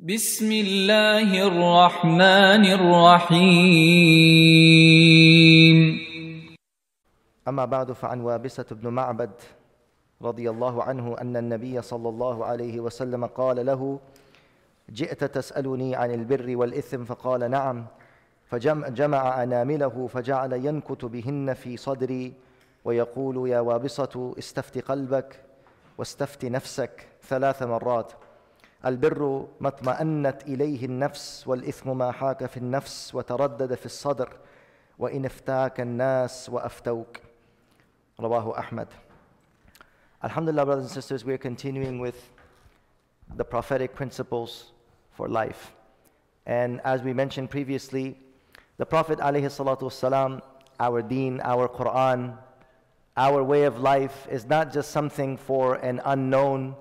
بسم الله الرحمن الرحيم. أما بعد فعن وابسة بن معبد رضي الله عنه أن النبي صلى الله عليه وسلم قال له جئت تسألني عن البر والإثم؟ فقال نعم. فجمع أنامله فجعل ينكت بهن في صدري ويقول يا وابصة استفت قلبك واستفت نفسك ثلاث مرات. البر ما اطمأنت إليه النفس والإثم ما حاك في النفس وتردد في الصدر وإن افتاك الناس وأفتوك رواه أحمد Alhamdulillah, brothers and sisters, we are continuing with the prophetic principles for life. And as we mentioned previously, the Prophet والسلام, our deen, our Quran, our way of life is not just something for an unknown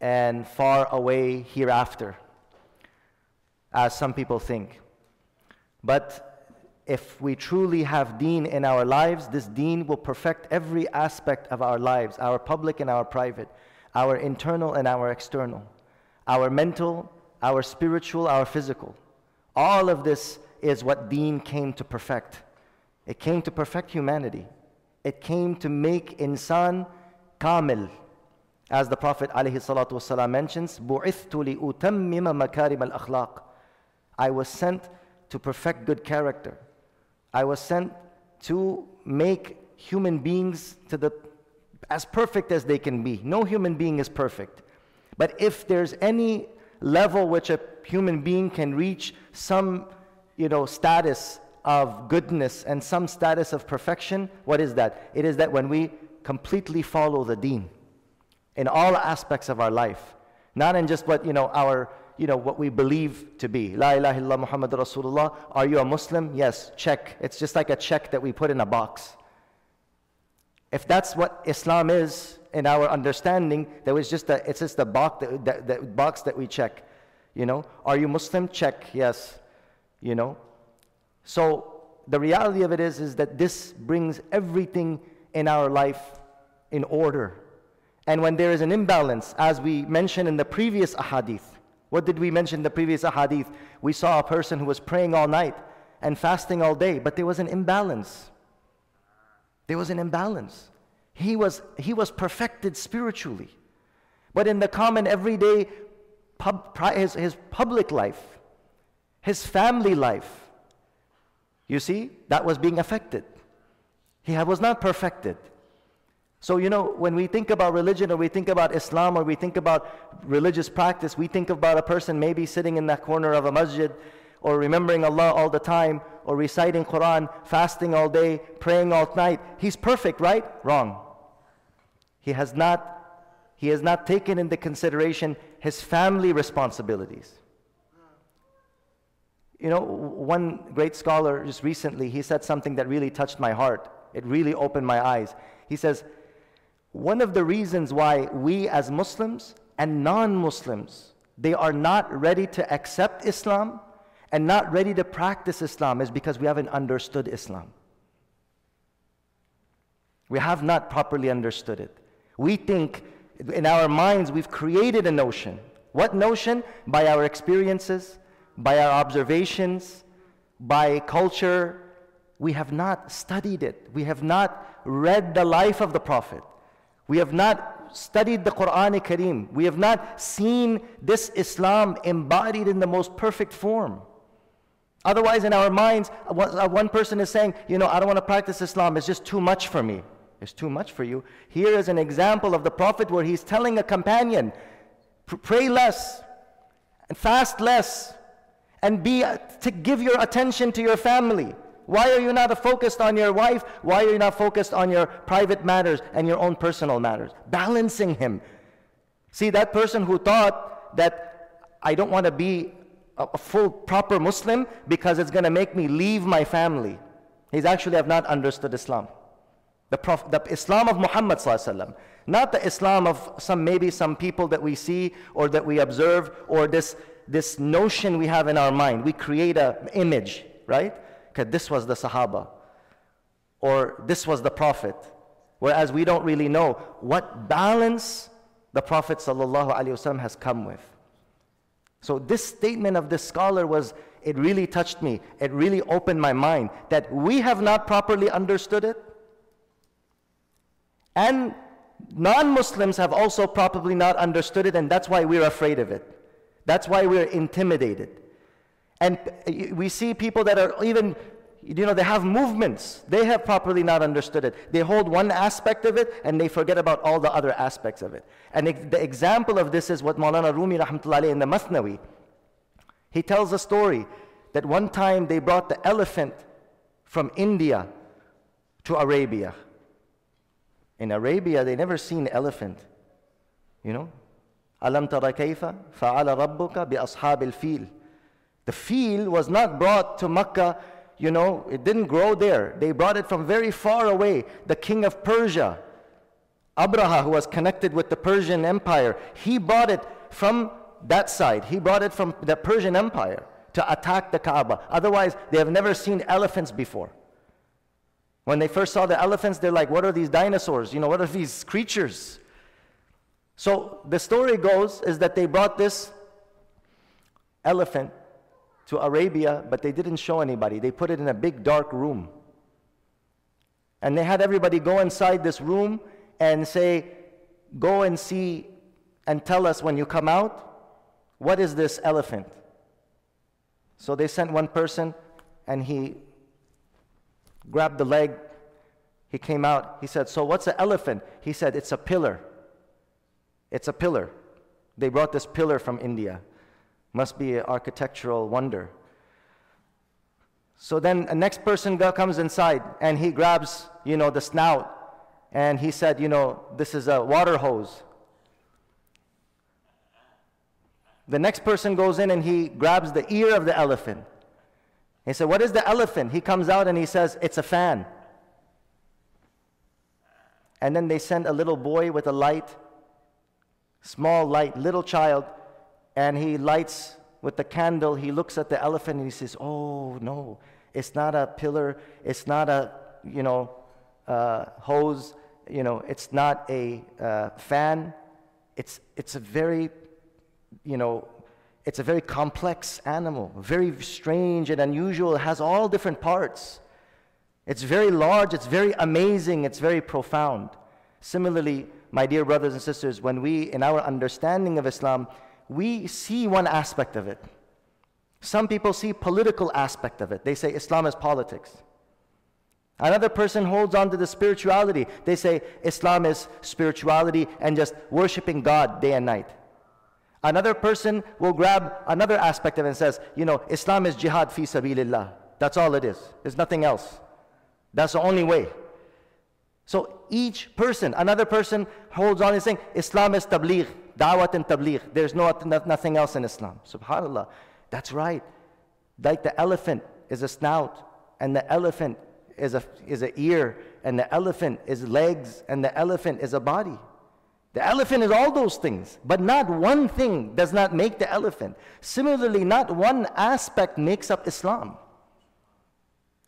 and far away hereafter, as some people think. But if we truly have deen in our lives, this deen will perfect every aspect of our lives, our public and our private, our internal and our external, our mental, our spiritual, our physical. All of this is what deen came to perfect. It came to perfect humanity. It came to make insan kamil. As the Prophet ﷺ mentions, بُعِثْتُ لِأُتَمِّمَ مَكَارِمَ الْأَخْلَاقِ I was sent to perfect good character. I was sent to make human beings to the as perfect as they can be. No human being is perfect. But if there's any level which a human being can reach some, you know, status of goodness and some status of perfection, what is that? It is that when we completely follow the deen in all aspects of our life, not in just what, you know, our you know, what we believe to be. La ilaha illallah Muhammad Rasulullah. Are you a Muslim? Yes, check. It's just like a check that we put in a box. If that's what Islam is in our understanding, that was just a, it's just a box that, that, that box that we check. You know, are you Muslim? Check, yes. You know, so the reality of it is, is that this brings everything in our life in order. And when there is an imbalance, as we mentioned in the previous ahadith, what did we mention in the previous ahadith? We saw a person who was praying all night and fasting all day, but there was an imbalance. There was an imbalance. He was, he was perfected spiritually. But in the common everyday, pub, his, his public life, his family life, you see, that was being affected. He was not perfected. So, you know, when we think about religion or we think about Islam or we think about religious practice, we think about a person maybe sitting in that corner of a masjid or remembering Allah all the time or reciting Quran, fasting all day, praying all night. He's perfect, right? Wrong. He has not he has not taken into consideration his family responsibilities. You know, one great scholar just recently, he said something that really touched my heart. It really opened my eyes. He says, one of the reasons why we as Muslims and non-Muslims, they are not ready to accept Islam and not ready to practice Islam is because we haven't understood Islam. We have not properly understood it. We think in our minds we've created a notion. What notion? By our experiences, by our observations, by culture. We have not studied it. We have not read the life of the Prophet. We have not studied the Quran Kareem. We have not seen this Islam embodied in the most perfect form. Otherwise, in our minds, uh, one person is saying, you know, I don't want to practice Islam. It's just too much for me. It's too much for you. Here is an example of the Prophet where he's telling a companion, pray less and fast less and be uh, to give your attention to your family. Why are you not focused on your wife? Why are you not focused on your private matters and your own personal matters? Balancing him. See, that person who thought that I don't want to be a full, proper Muslim because it's going to make me leave my family. He's actually have not understood Islam. The, Prophet, the Islam of Muhammad sallallahu not the Islam of some maybe some people that we see or that we observe or this this notion we have in our mind. We create an image, right? Okay, this was the Sahaba, or this was the Prophet. Whereas we don't really know what balance the Prophet has come with. So, this statement of this scholar was, it really touched me. It really opened my mind that we have not properly understood it. And non Muslims have also probably not understood it, and that's why we're afraid of it. That's why we're intimidated. And we see people that are even, you know, they have movements. They have properly not understood it. They hold one aspect of it and they forget about all the other aspects of it. And the example of this is what Maulana Rumi rahmatullahi in the Mathnawi. He tells a story that one time they brought the elephant from India to Arabia. In Arabia, they never seen elephant. You know? Tara kayfa fa'ala rabbuka bi ashabil fil. The field was not brought to Makkah, you know, it didn't grow there. They brought it from very far away. The king of Persia, Abraha, who was connected with the Persian Empire, he brought it from that side. He brought it from the Persian Empire to attack the Kaaba. Otherwise, they have never seen elephants before. When they first saw the elephants, they're like, what are these dinosaurs? You know, what are these creatures? So the story goes is that they brought this elephant to Arabia, but they didn't show anybody. They put it in a big dark room. And they had everybody go inside this room and say, Go and see and tell us when you come out, what is this elephant? So they sent one person and he grabbed the leg. He came out. He said, So what's an elephant? He said, It's a pillar. It's a pillar. They brought this pillar from India. Must be an architectural wonder. So then a next person comes inside and he grabs, you know, the snout and he said, you know, this is a water hose. The next person goes in and he grabs the ear of the elephant. He said, What is the elephant? He comes out and he says, It's a fan. And then they send a little boy with a light, small light, little child, and he lights with the candle. He looks at the elephant and he says, Oh, no, it's not a pillar, it's not a, you know, uh, hose, you know, it's not a uh, fan. It's, it's a very, you know, it's a very complex animal, very strange and unusual. It has all different parts. It's very large, it's very amazing, it's very profound. Similarly, my dear brothers and sisters, when we, in our understanding of Islam, we see one aspect of it. Some people see political aspect of it. They say Islam is politics. Another person holds on to the spirituality. They say Islam is spirituality and just worshiping God day and night. Another person will grab another aspect of it and says, you know, Islam is jihad fi sabilillah. That's all it is. There's nothing else. That's the only way. So each person, another person holds on and saying, Islam is tabligh, da'wat and tabligh. There's no, nothing else in Islam. Subhanallah. That's right. Like the elephant is a snout, and the elephant is a is an ear, and the elephant is legs, and the elephant is a body. The elephant is all those things, but not one thing does not make the elephant. Similarly, not one aspect makes up Islam.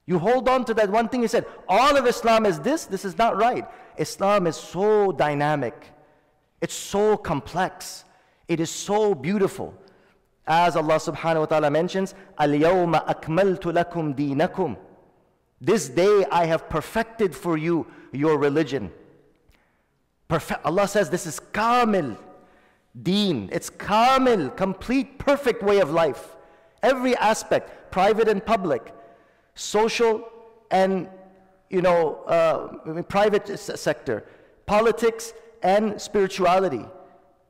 You hold on to that one thing, you said, all of Islam is this, this is not right. Islam is so dynamic, it's so complex, it is so beautiful. As Allah subhanahu wa ta'ala mentions, Al-yawma akmaltu lakum deenakum. This day I have perfected for you your religion. Perfect. Allah says this is kamil deen. It's kamil, complete, perfect way of life. Every aspect, private and public, social and you know uh, private sector, politics and spirituality,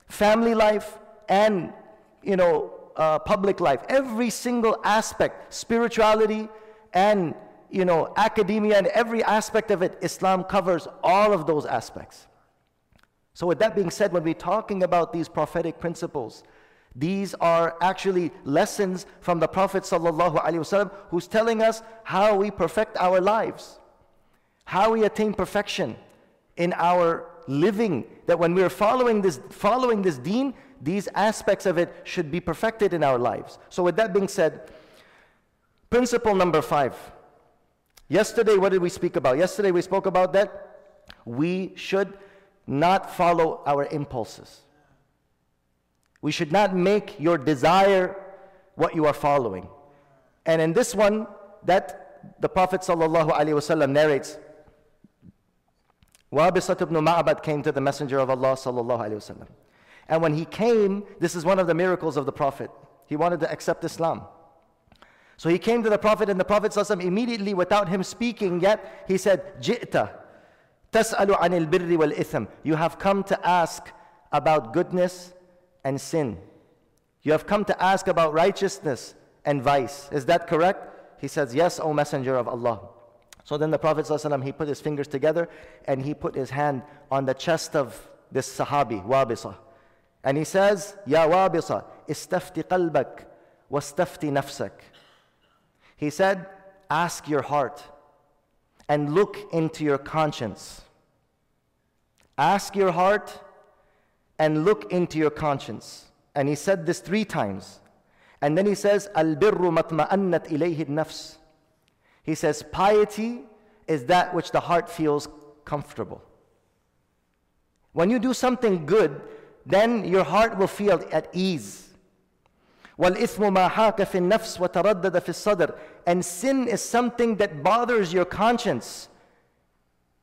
family life and you know uh, public life. Every single aspect, spirituality and you know academia and every aspect of it, Islam covers all of those aspects. So, with that being said, when we're talking about these prophetic principles, these are actually lessons from the Prophet ﷺ who's telling us how we perfect our lives, how we attain perfection in our living. That when we're following this, following this deen, these aspects of it should be perfected in our lives. So, with that being said, principle number five. Yesterday, what did we speak about? Yesterday, we spoke about that we should not follow our impulses. We should not make your desire what you are following. And in this one, that the Prophet ﷺ narrates, Wabisat ibn Ma'bad came to the Messenger of Allah ﷺ. And when he came, this is one of the miracles of the Prophet. He wanted to accept Islam. So he came to the Prophet, and the Prophet ﷺ immediately, without him speaking yet, he said, Ji'ta, tas'alu anil birri wal itham. You have come to ask about goodness and sin. You have come to ask about righteousness and vice. Is that correct? He says, Yes, O Messenger of Allah. So then the Prophet ﷺ, he put his fingers together and he put his hand on the chest of this Sahabi, Wabisa. And he says, Ya Wabisa, istafti qalbak, wastafti nafsak. He said, Ask your heart and look into your conscience. Ask your heart and look into your conscience. And he said this three times. And then he says, Al birru matma'annat nafs. He says, Piety is that which the heart feels comfortable. When you do something good, then your heart will feel at ease. والإثم ما حاك في النفس وتردد في الصدر and sin is something that bothers your conscience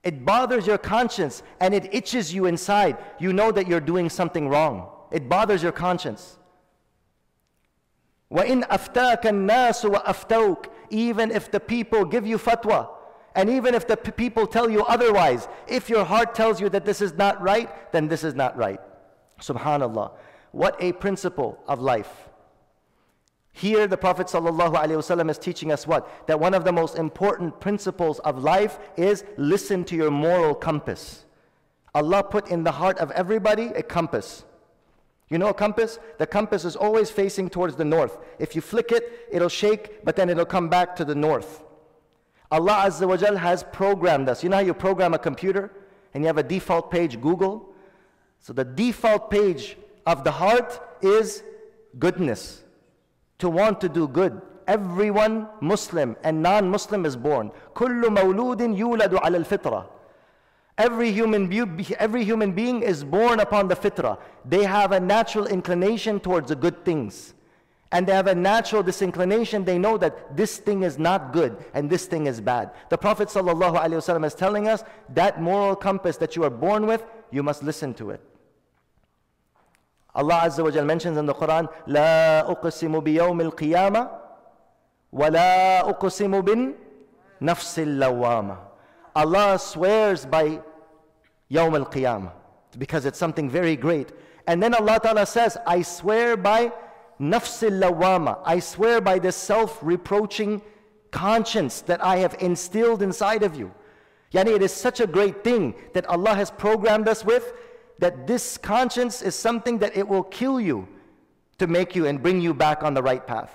it bothers your conscience and it itches you inside you know that you're doing something wrong it bothers your conscience وإن أفتاك الناس وأفتوك even if the people give you fatwa and even if the people tell you otherwise if your heart tells you that this is not right then this is not right subhanallah what a principle of life here, the Prophet ﷺ is teaching us what? That one of the most important principles of life is listen to your moral compass. Allah put in the heart of everybody a compass. You know a compass? The compass is always facing towards the north. If you flick it, it'll shake, but then it'll come back to the north. Allah Azza wa Jal has programmed us. You know how you program a computer and you have a default page, Google? So the default page of the heart is goodness to want to do good. Everyone, Muslim and non-Muslim, is born. كل مولود يولد على الفطرة. Every human, be- every human being is born upon the fitrah. They have a natural inclination towards the good things. And they have a natural disinclination. They know that this thing is not good and this thing is bad. The Prophet ﷺ is telling us that moral compass that you are born with, you must listen to it. Allah Azza wa Jal mentions in the Quran, لا أقسم بيوم القيامة ولا أقسم بن نفس اللوامة. Allah swears by Yawm al-Qiyamah because it's something very great. And then Allah Ta'ala says, I swear by nafs al-lawama. I swear by the self-reproaching conscience that I have instilled inside of you. Yani it is such a great thing that Allah has programmed us with that this conscience is something that it will kill you to make you and bring you back on the right path.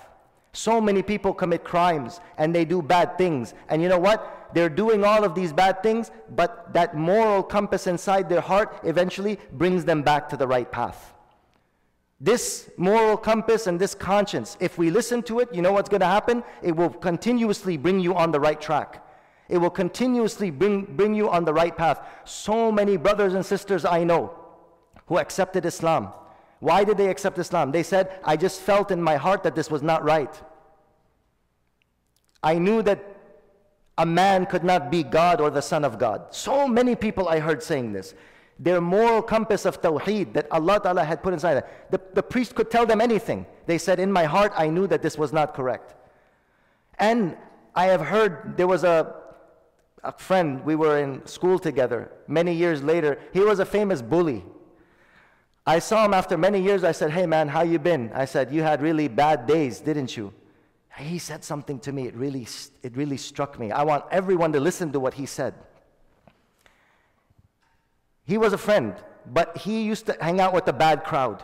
So many people commit crimes and they do bad things. And you know what? They're doing all of these bad things, but that moral compass inside their heart eventually brings them back to the right path. This moral compass and this conscience, if we listen to it, you know what's going to happen? It will continuously bring you on the right track. It will continuously bring, bring you on the right path. So many brothers and sisters I know who accepted Islam. Why did they accept Islam? They said, I just felt in my heart that this was not right. I knew that a man could not be God or the Son of God. So many people I heard saying this. Their moral compass of tawheed that Allah Ta'ala had put inside them. The, the priest could tell them anything. They said, In my heart, I knew that this was not correct. And I have heard there was a, a friend, we were in school together many years later. He was a famous bully. I saw him after many years. I said, Hey man, how you been? I said, You had really bad days, didn't you? He said something to me. It really, it really struck me. I want everyone to listen to what he said. He was a friend, but he used to hang out with the bad crowd.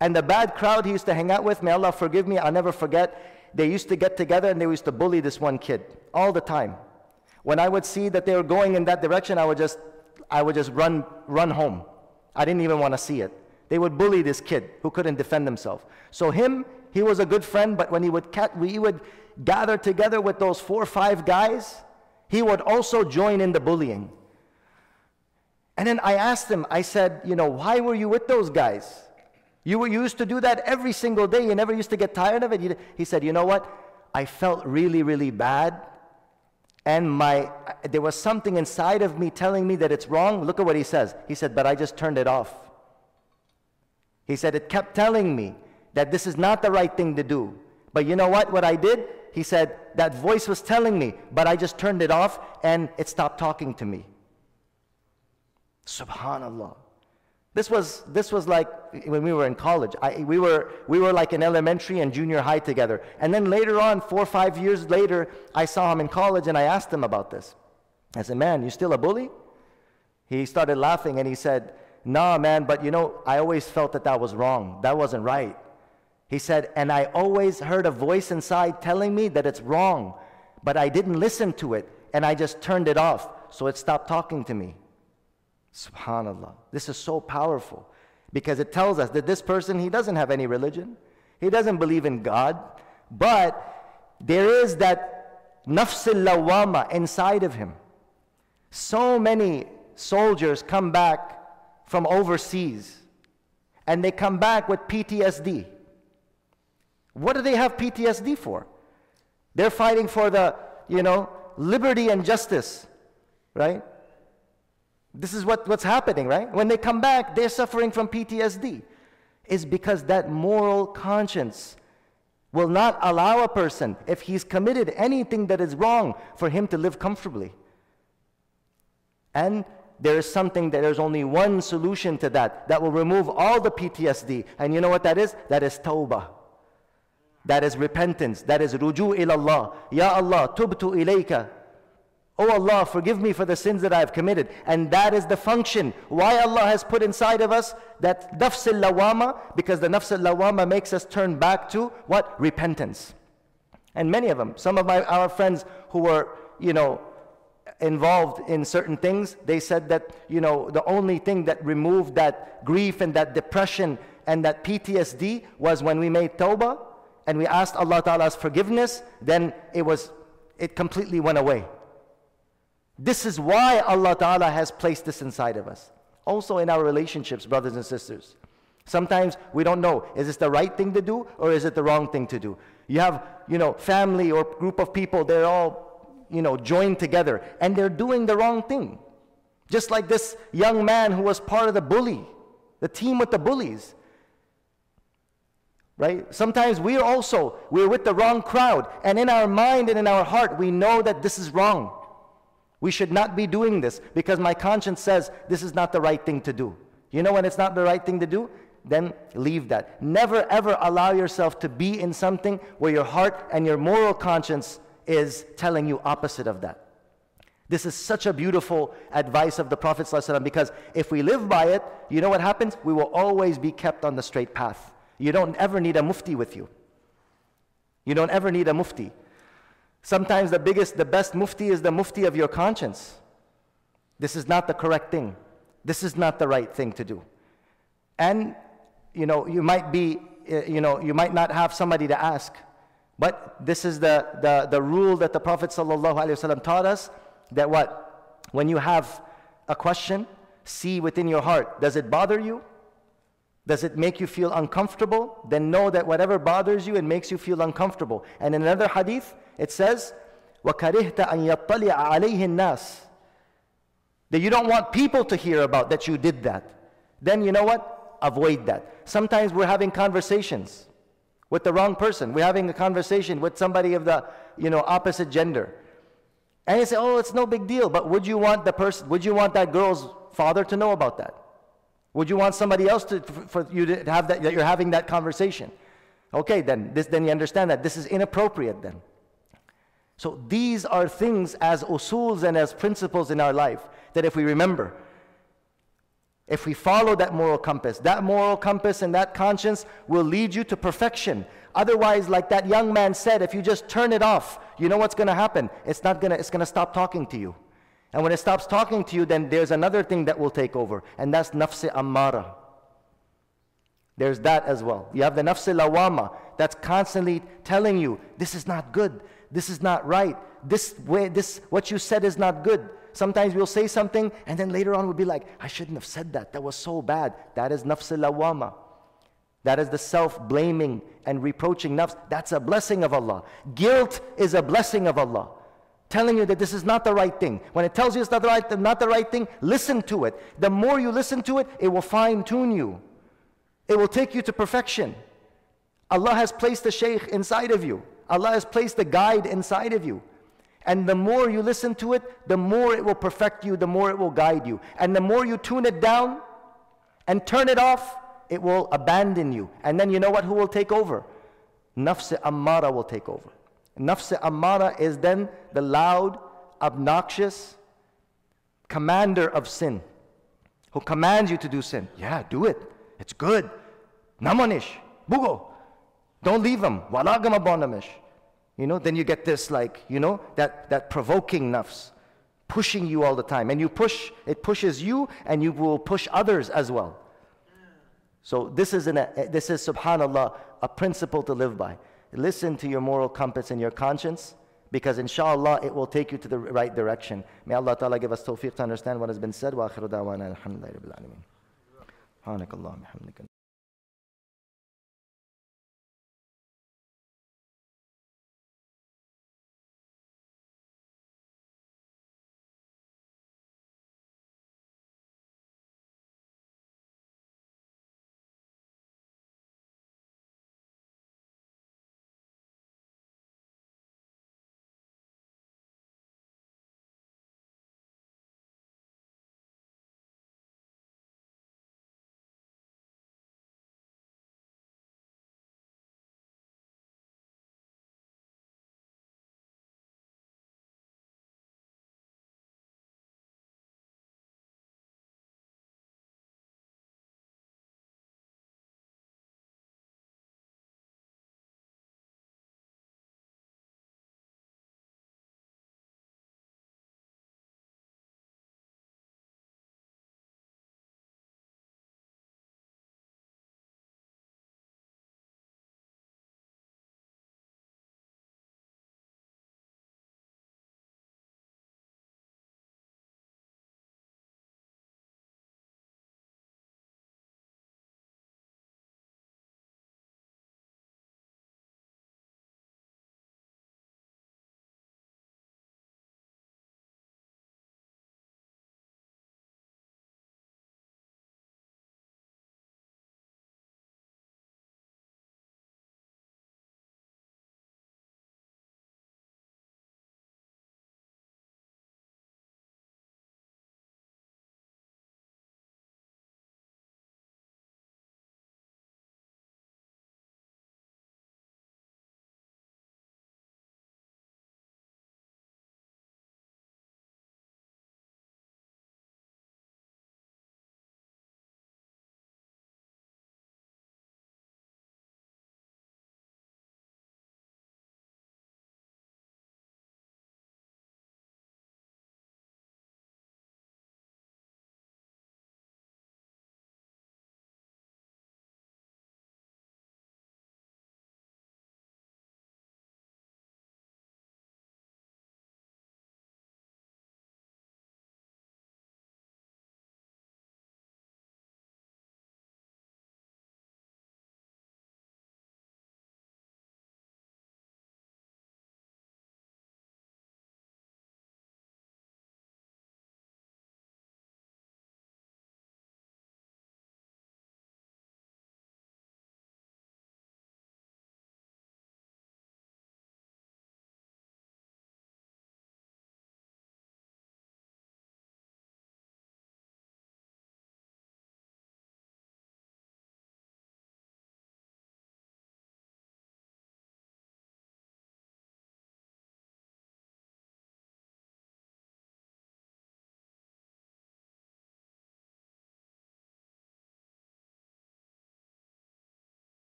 And the bad crowd he used to hang out with, may Allah forgive me, I'll never forget, they used to get together and they used to bully this one kid all the time. When I would see that they were going in that direction, I would just, I would just run, run home. I didn't even want to see it. They would bully this kid who couldn't defend himself. So him, he was a good friend, but when he would, we would gather together with those four or five guys, he would also join in the bullying. And then I asked him, I said, you know, why were you with those guys? You, were, you used to do that every single day. You never used to get tired of it. He, he said, You know what? I felt really, really bad. And my, there was something inside of me telling me that it's wrong. Look at what he says. He said, But I just turned it off. He said, It kept telling me that this is not the right thing to do. But you know what? What I did? He said, That voice was telling me, but I just turned it off and it stopped talking to me. Subhanallah. This was, this was like when we were in college. I, we, were, we were like in elementary and junior high together. And then later on, four or five years later, I saw him in college and I asked him about this. I said, Man, you still a bully? He started laughing and he said, Nah, man, but you know, I always felt that that was wrong. That wasn't right. He said, And I always heard a voice inside telling me that it's wrong, but I didn't listen to it and I just turned it off, so it stopped talking to me. Subhanallah. This is so powerful because it tells us that this person, he doesn't have any religion. He doesn't believe in God. But there is that nafs lawama inside of him. So many soldiers come back from overseas and they come back with PTSD. What do they have PTSD for? They're fighting for the, you know, liberty and justice, right? This is what, what's happening, right? When they come back, they're suffering from PTSD. Is because that moral conscience will not allow a person, if he's committed anything that is wrong, for him to live comfortably. And there is something that there's only one solution to that that will remove all the PTSD. And you know what that is? That is tawbah. That is repentance. That is ruju ilallah. Ya Allah, tubtu ilayka. Oh Allah, forgive me for the sins that I have committed. And that is the function. Why Allah has put inside of us that nafs lawama because the nafs lawama makes us turn back to what? Repentance. And many of them, some of my, our friends who were, you know, involved in certain things, they said that, you know, the only thing that removed that grief and that depression and that PTSD was when we made tawbah and we asked Allah Ta'ala's forgiveness, then it was, it completely went away. This is why Allah Ta'ala has placed this inside of us. Also in our relationships, brothers and sisters. Sometimes we don't know, is this the right thing to do or is it the wrong thing to do? You have, you know, family or group of people, they're all, you know, joined together and they're doing the wrong thing. Just like this young man who was part of the bully, the team with the bullies. Right? Sometimes we're also, we're with the wrong crowd and in our mind and in our heart, we know that this is wrong. We should not be doing this because my conscience says this is not the right thing to do. You know when it's not the right thing to do? Then leave that. Never ever allow yourself to be in something where your heart and your moral conscience is telling you opposite of that. This is such a beautiful advice of the Prophet ﷺ because if we live by it, you know what happens? We will always be kept on the straight path. You don't ever need a mufti with you. You don't ever need a mufti. Sometimes the biggest, the best mufti is the mufti of your conscience. This is not the correct thing. This is not the right thing to do. And, you know, you might be, eh, you know, you might not have somebody to ask. But this is the, the, the rule that the Prophet ﷺ taught us that what? When you have a question, see within your heart, does it bother you? Does it make you feel uncomfortable? Then know that whatever bothers you, it makes you feel uncomfortable. And in another hadith, it says, وَكَرِهْتَ أَن يَطَّلِعَ عَلَيْهِ النَّاسِ That you don't want people to hear about that you did that. Then you know what? Avoid that. Sometimes we're having conversations with the wrong person. We're having a conversation with somebody of the you know, opposite gender. And you say, oh, it's no big deal. But would you want the person, would you want that girl's father to know about that? Would you want somebody else to, for you to have that, that you're having that conversation? Okay, then, this, then you understand that this is inappropriate then. So these are things as usuls and as principles in our life that if we remember, if we follow that moral compass, that moral compass and that conscience will lead you to perfection. Otherwise, like that young man said, if you just turn it off, you know what's going to happen? It's not going to, it's going to stop talking to you. And when it stops talking to you, then there's another thing that will take over, and that's nafs ammara. There's that as well. You have the nafs lawama that's constantly telling you, this is not good, this is not right, this way, this, what you said is not good. Sometimes we'll say something, and then later on we'll be like, I shouldn't have said that, that was so bad. That is nafs lawama. That is the self blaming and reproaching nafs. That's a blessing of Allah. Guilt is a blessing of Allah. Telling you that this is not the right thing. When it tells you it's not the right, not the right thing, listen to it. The more you listen to it, it will fine tune you. It will take you to perfection. Allah has placed the shaykh inside of you. Allah has placed the guide inside of you. And the more you listen to it, the more it will perfect you, the more it will guide you. And the more you tune it down and turn it off, it will abandon you. And then you know what? Who will take over? Nafs Ammara will take over. Nafs Ammara is then the loud, obnoxious commander of sin who commands you to do sin. Yeah, do it. It's good. Namanish. Bugo. Don't leave them. Walagama bonamish. You know, then you get this like, you know, that, that provoking nafs pushing you all the time. And you push, it pushes you and you will push others as well. So this is, an, this is subhanAllah, a principle to live by. Listen to your moral compass and your conscience because inshallah it will take you to the right direction. May Allah Ta'ala give us tawfiq to understand what has been said. Wa akhiru da'wana alhamdulillahi rabbil alameen.